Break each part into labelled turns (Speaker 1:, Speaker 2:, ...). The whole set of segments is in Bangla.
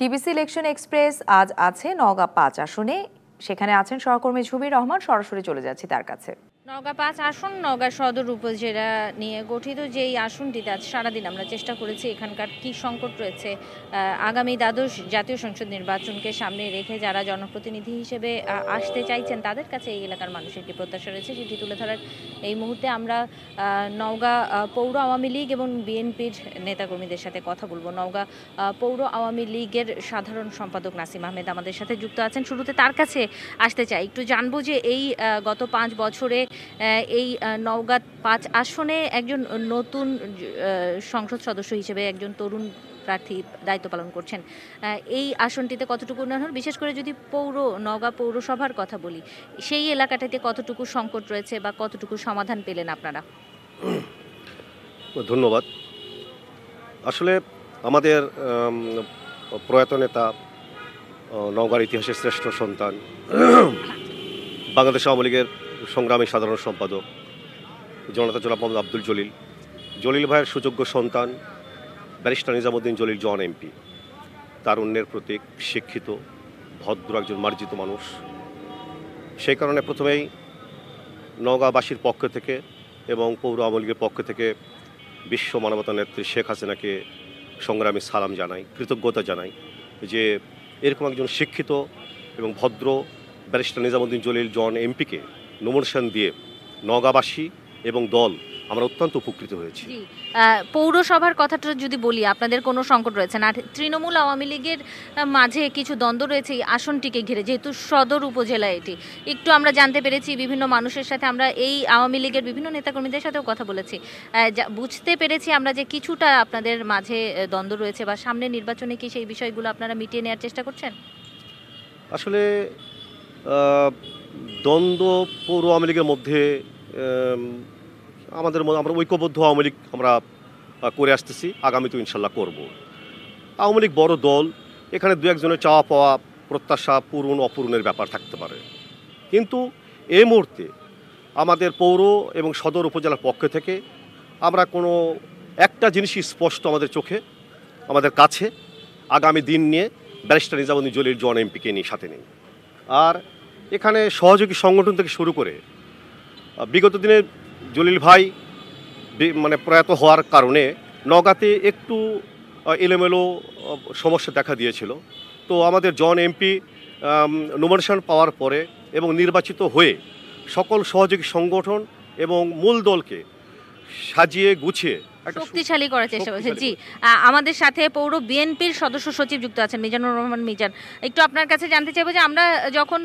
Speaker 1: টিবিসি ইলেকশন এক্সপ্রেস আজ আছে নওগাঁ পাঁচ আসনে। সেখানে আছেন সহকর্মী ঝুমির রহমান, সরাসরি চলে যাচ্ছি তার কাছে।
Speaker 2: নওগাঁ পাঁচ আসন নওগাঁ সদর উপজেলা নিয়ে গঠিত যে এই আসনটিতে আজ সারাদিন আমরা চেষ্টা করেছি এখানকার কি সংকট রয়েছে আগামী দ্বাদশ জাতীয় সংসদ নির্বাচনকে সামনে রেখে যারা জনপ্রতিনিধি হিসেবে আসতে চাইছেন তাদের কাছে এই এলাকার মানুষের কি প্রত্যাশা রয়েছে। সেটি তুলে ধরার এই মুহূর্তে আমরা নওগাঁ পৌর আওয়ামী লীগ এবং বিএনপির নেতাকর্মীদের সাথে কথা বলব। নওগাঁ পৌর আওয়ামী লীগের সাধারণ সম্পাদক নাসিম আহমেদ আমাদের সাথে যুক্ত আছেন। শুরুতে তার কাছে আসতে চাই। একটু জানব যে এই গত পাঁচ বছরে এই নওগাঁ পাঁচ আসনে একজন নতুন সংসদ সদস্য হিসেবে একজন তরুণ প্রার্থী দায়িত্ব পালন করছেন। এই আসনটিতে কতটুকু উন্নয়ন হল? বিশেষ করে যদি পৌর, নওগাঁ পৌরসভার কথা বলি, সেই এলাকাটাতে কতটুকু সংকট রয়েছে বা কতটুকু সমাধান পেলেন আপনারা?
Speaker 3: ধন্যবাদ। আসলে আমাদের প্রয়াত নেতা নওগাঁর ইতিহাসের শ্রেষ্ঠ সন্তান, বাংলাদেশ আওয়ামী লীগের সংগ্রামী সাধারণ সম্পাদক জনতা জনাব মোহাম্মদ আব্দুল জলিল জলিল ভাইয়ের সুযোগ্য সন্তান barrister Nizamuddin Jalil John MP. তার অন্যের প্রতীক শিক্ষিত, ভদ্র একজন মার্জিত মানুষ। সেই কারণে প্রথমেই নওগাঁবাসীর পক্ষ থেকে এবং পৌর আওয়ামী লীগের পক্ষ থেকে বিশ্ব মানবতা নেত্রী শেখ হাসিনাকে সংগ্রামী সালাম জানাই, কৃতজ্ঞতা জানাই যে এরকম একজন শিক্ষিত এবং ভদ্র ব্যারিস্টার নিজামুদ্দিন জলিল জন এমপিকে নমিনেশন দিয়ে নগাবাসী এবং দল আমরা অত্যন্ত উপকৃত হয়েছি।
Speaker 2: পৌরসভার কথাটা যদি বলি আপনাদের কোনো সংকট রয়েছে না? তৃণমূল আওয়ামী লীগের মাঝে কিছু দ্বন্দ্ব রয়েছে এই আসনটিকে ঘিরে যেহেতু সদর উপজেলা এটি। একটু আমরা জানতে পেরেছি বিভিন্ন মানুষের সাথে আমরা এই আওয়ামী লীগের বিভিন্ন নেতাকর্মীদের সাথেও কথা বলেছি। বুঝতে পেরেছি আমরা যে কিছুটা আপনাদের মাঝে দ্বন্দ্ব রয়েছে বা সামনে নির্বাচনে কি সেই বিষয়গুলো আপনারা মিটিয়ে নেওয়ার চেষ্টা করছেন?
Speaker 3: আসলে দ্বন্দ্ব পৌর আওয়ামী লীগের মধ্যে আমাদের আমরা ঐক্যবদ্ধ আওয়ামী লীগ আমরা করে আসতেছি। আগামীতেও ইনশাল্লাহ করব। আওয়ামী লীগ বড় দল, এখানে দু একজনের চাওয়া পাওয়া প্রত্যাশা পূরণ অপূরণের ব্যাপার থাকতে পারে। কিন্তু এই মুহূর্তে আমাদের পৌর এবং সদর উপজেলার পক্ষ থেকে আমরা কোনো, একটা জিনিসই স্পষ্ট আমাদের চোখে, আমাদের কাছে, আগামী দিন নিয়ে ব্যারিস্টার নিজামুদ্দিন জলিল জন এমপিকে নিয়ে সাথে নেই। আর এখানে সহযোগী সংগঠন থেকে শুরু করে বিগত দিনে জলিল ভাই মানে প্রয়াত হওয়ার কারণে নগাতে একটু এলোমেলো সমস্যা দেখা দিয়েছিল। তো আমাদের জন এমপি নমিনেশন পাওয়ার পরে এবং নির্বাচিত হয়ে সকল সহযোগী সংগঠন এবং মূল দলকে সাজিয়ে গুছিয়ে
Speaker 2: শক্তিশালী করার চেষ্টা করছে। জি আমাদের সাথে পৌর বিএনপির সদস্য সচিব যুক্ত আছেন মিজানুর রহমান মিজান। একটু আপনার কাছে জানতে চাইব যে আমরা যখন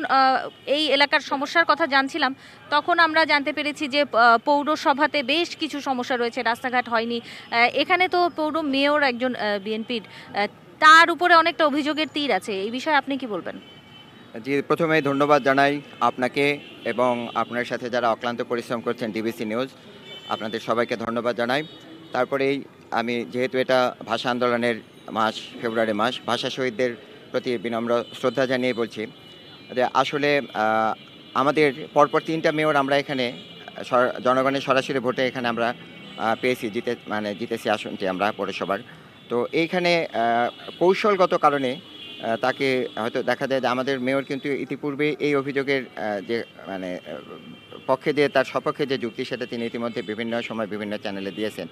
Speaker 2: এই এলাকার সমস্যার কথা জানছিলাম তখন আমরা জানতে পেরেছি যে পৌরসভাতে বেশ কিছু সমস্যা রয়েছে রাস্তাঘাট হয়নি। এখানে তো পৌর মেয়র একজন বিএনপির তার উপরে অনেকটা অভিযোগের তীর আছে। এই বিষয়ে আপনি কি বলবেন?
Speaker 4: জি প্রথমে ধন্যবাদ জানাই আপনাকে এবং আপনার সাথে যারা অক্লান্ত পরিশ্রম করছেন ডিবিসি নিউজ আপনাদের সবাইকে ধন্যবাদ জানাই। তারপরেই আমি যেহেতু এটা ভাষা আন্দোলনের মাস, ফেব্রুয়ারি মাস, ভাষা শহীদদের প্রতি বিনম্র শ্রদ্ধা জানিয়ে বলছি যে আসলে আমাদের পরপর তিনটা মেয়র আমরা এখানে জনগণের সরাসরি ভোটে এখানে আমরা পেয়েছি, জিতে মানে জিতেছি আসনটি আমরা পৌরসভার। তো এইখানে কৌশলগত কারণে তাকে হয়তো দেখা যায় যে আমাদের মেয়র কিন্তু ইতিপূর্বে এই অভিযোগের যে মানে পক্ষে যে, তার সপক্ষে যে যুক্তি, সেটা তিনি ইতিমধ্যে বিভিন্ন সময় বিভিন্ন চ্যানেলে দিয়েছেন।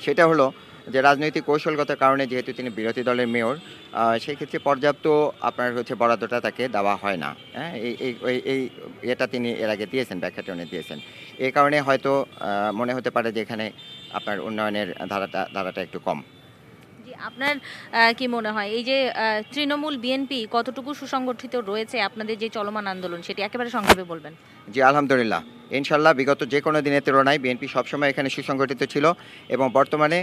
Speaker 4: সেটা হলো যে রাজনৈতিক কৌশলগত কারণে যেহেতু তিনি বিরোধী দলের মেয়র আহ, সেক্ষেত্রে পর্যাপ্ত আপনার হচ্ছে বরাদ্দটা তাকে দেওয়া হয় না। হ্যাঁ এই এই- এটা তিনি এর আগে দিয়েছেন ব্যাখ্যাটা উনি দিয়েছেন। এই কারণে হয়তো মনে হতে পারে যে এখানে আপনার উন্নয়নের ধারাটা ধারাটা একটু কম।
Speaker 2: জি আপনার কি মনে হয়? এই যে তৃণমূল বিএনপি কতটুকু সুসংগঠিত রয়েছে আপনাদের যে চলমান আন্দোলন সেটি একেবারে সংক্ষেপে বলবেন।
Speaker 4: জি আলহামদুলিল্লাহ। ইনশাল্লাহ বিগত যে কোনো দিনের তুলনায় বিএনপি সবসময় এখানে সুসংগঠিত ছিল এবং বর্তমানে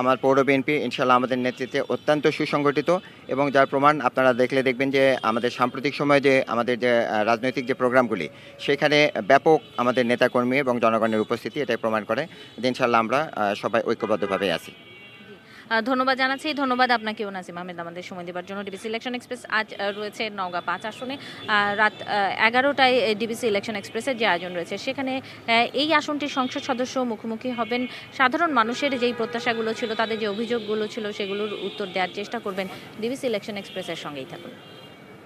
Speaker 4: আমার পৌর বিএনপি ইনশাল্লাহ আমাদের নেতৃত্বে অত্যন্ত সুসংগঠিত এবং যার প্রমাণ আপনারা দেখলে দেখবেন যে আমাদের সাম্প্রতিক সময়ে যে আমাদের যে রাজনৈতিক যে প্রোগ্রামগুলি, সেখানে ব্যাপক আমাদের নেতাকর্মী এবং জনগণের উপস্থিতি এটাই প্রমাণ করে যে ইনশাল্লাহ আমরা সবাই ঐক্যবদ্ধভাবে আছি।
Speaker 2: ধন্যবাদ জানাচ্ছি। ধন্যবাদ আপনাকেও নাজিম আহমেদ আমাদের সময় দেওয়ার জন্য। ডিবিসি ইলেকশন এক্সপ্রেস আজ রয়েছে নওগাঁ পাঁচ আসনে। রাত এগারোটায় ডিবিসি ইলেকশন এক্সপ্রেসের যে আয়োজন রয়েছে, সেখানে এই আসনটির সংসদ সদস্য মুখোমুখি হবেন। সাধারণ মানুষের যেই প্রত্যাশাগুলো ছিল, তাদের যে অভিযোগগুলো ছিল, সেগুলোর উত্তর দেওয়ার চেষ্টা করবেন ডিবিসি ইলেকশন এক্সপ্রেসের সঙ্গেই থাকুন।